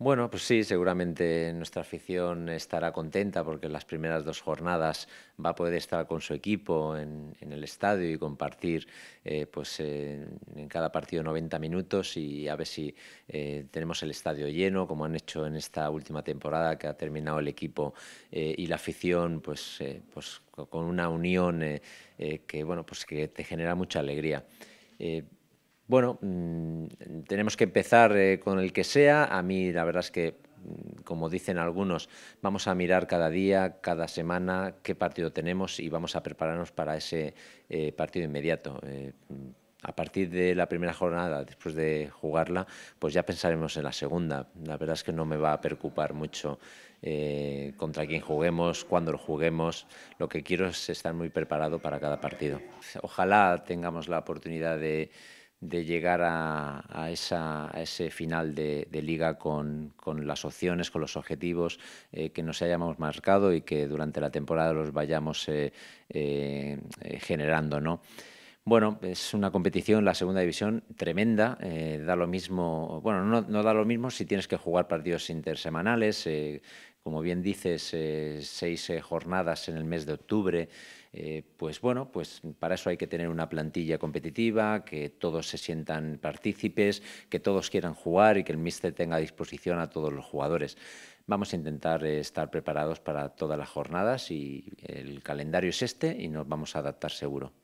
Bueno, pues sí, seguramente nuestra afición estará contenta porque en las primeras dos jornadas va a poder estar con su equipo en, el estadio y compartir eh, pues, en cada partido 90 minutos y a ver si eh, tenemos el estadio lleno, como han hecho en esta última temporada que ha terminado el equipo eh, y la afición pues, pues con una unión que, bueno, pues que te genera mucha alegría. Bueno, mm, tenemos que empezar eh, con el que sea. A mí la verdad es que, mm, como dicen algunos, vamos a mirar cada día, cada semana qué partido tenemos y vamos a prepararnos para ese eh, partido inmediato. Eh, a partir de la primera jornada, después de jugarla, pues ya pensaremos en la segunda. La verdad es que no me va a preocupar mucho contra quién juguemos, cuándo lo juguemos. Lo que quiero es estar muy preparado para cada partido. Ojalá tengamos la oportunidad de de llegar a, ese final de, liga con, las opciones, con los objetivos eh, que nos hayamos marcado y que durante la temporada los vayamos eh, eh, generando. ¿no? Bueno, es una competición, la segunda división, tremenda. da lo mismo, bueno, no, no, da lo mismo si tienes que jugar partidos intersemanales, como bien dices, seis jornadas en el mes de octubre. Eh, pues bueno, pues para eso hay que tener una plantilla competitiva, que todos se sientan partícipes, que todos quieran jugar y que el míster tenga a disposición a todos los jugadores. Vamos a intentar eh, estar preparados para todas las jornadas y el calendario es este y nos vamos a adaptar seguro.